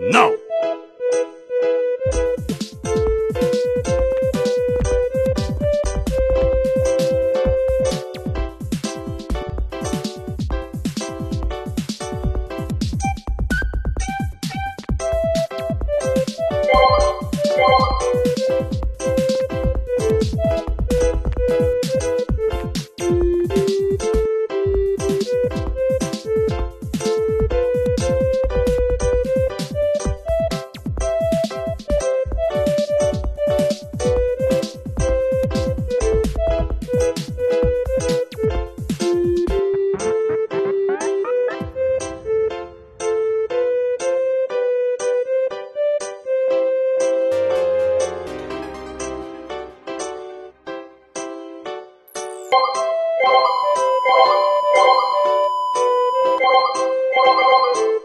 No! Thank you.